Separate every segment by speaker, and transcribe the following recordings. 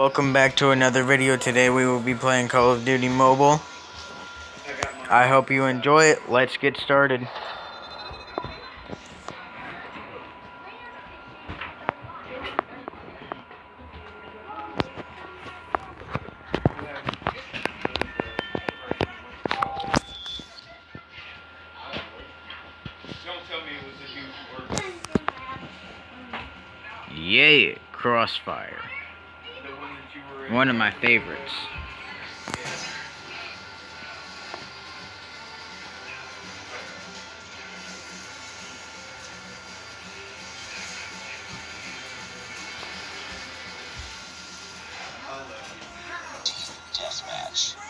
Speaker 1: Welcome back to another video. Today we will be playing Call of Duty Mobile. I hope you enjoy it. Let's get started. Yeah, crossfire.
Speaker 2: One
Speaker 1: of my favorites.
Speaker 3: Deathmatch.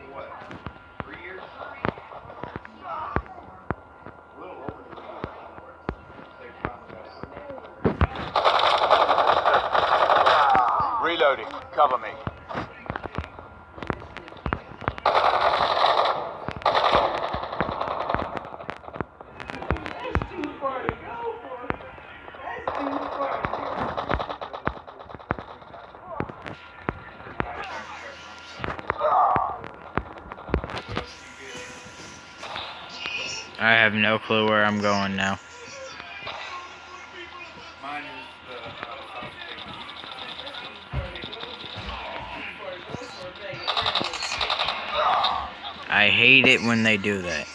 Speaker 3: Reloading. Cover me.
Speaker 1: I have no clue where I'm going now. I hate it when they do that.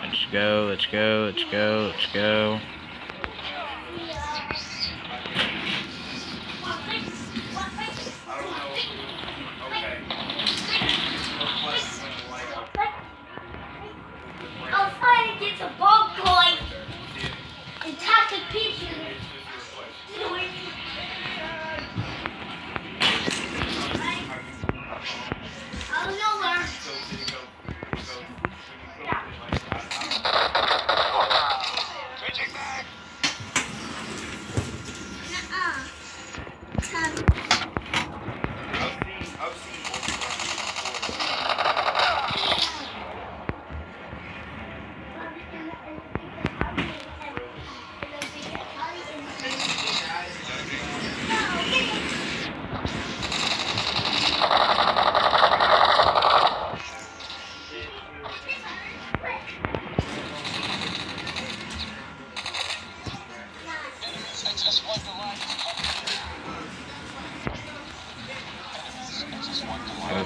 Speaker 1: Let's go, let's go, let's go, let's go.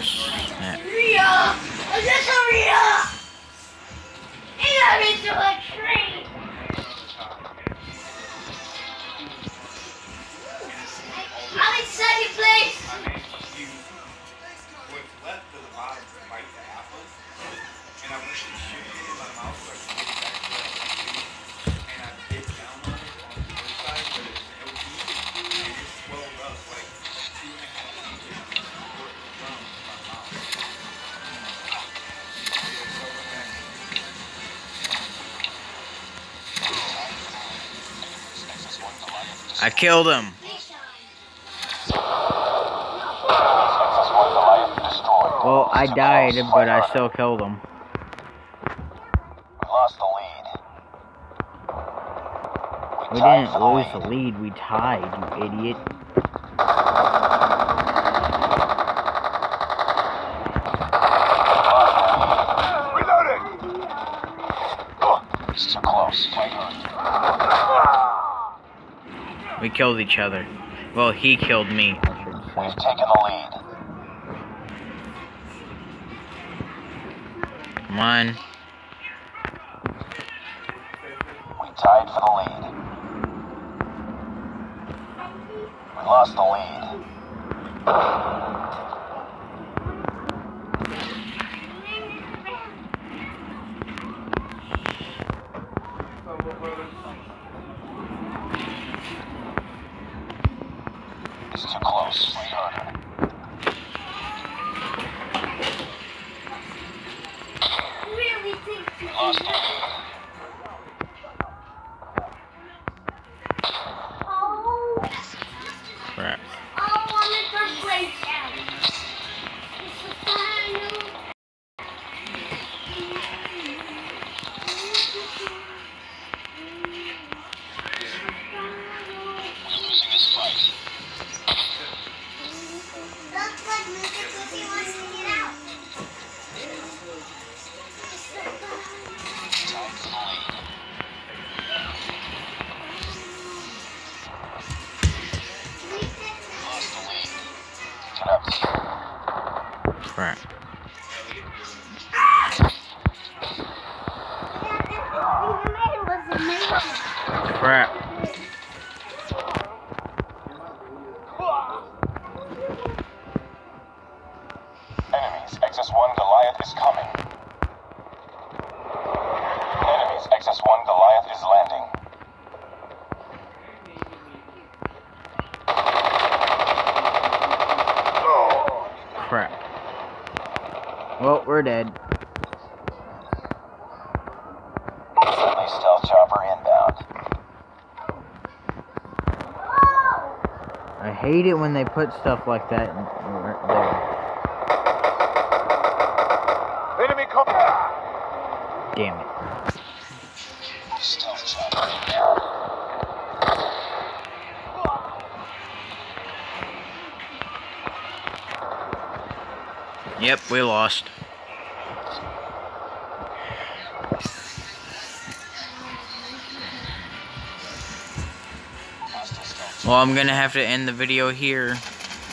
Speaker 2: Yeah.
Speaker 4: I
Speaker 1: killed him. Well, I died, but I still killed him.
Speaker 3: We
Speaker 1: didn't lose the lead. We tied, you idiot. We killed each other. Well, he killed me.
Speaker 3: We've taken the lead.
Speaker 1: Come on.
Speaker 3: We tied for the lead. We lost the lead. It's too close. Fight harder.
Speaker 4: Really think
Speaker 3: We lost lead.
Speaker 4: Oh,
Speaker 1: Crap.
Speaker 4: oh, I'm in first place. It's the final.
Speaker 3: We're losing this fight. Up.
Speaker 1: Crap. Well, we're dead.
Speaker 3: Friendly stealth chopper inbound.
Speaker 1: I hate it when they put stuff like that in, there.
Speaker 3: Enemy coming.
Speaker 1: Damn it.
Speaker 3: Stealth chopper inbound.
Speaker 1: Yep, we lost. Well, I'm gonna have to end the video here.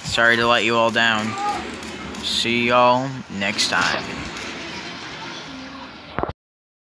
Speaker 1: Sorry to let you all down. See y'all next time.